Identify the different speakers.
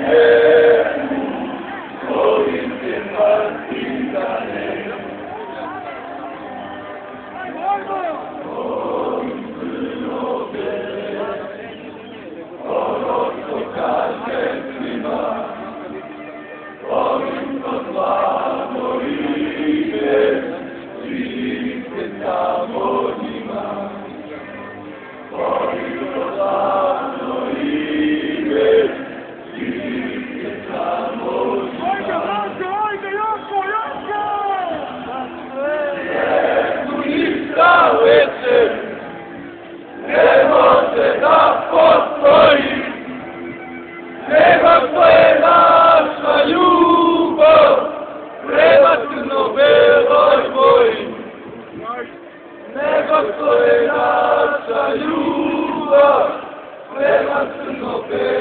Speaker 1: Yeah. Prema crno-beloj boji. Nego što je naša ljubav prema
Speaker 2: kaže,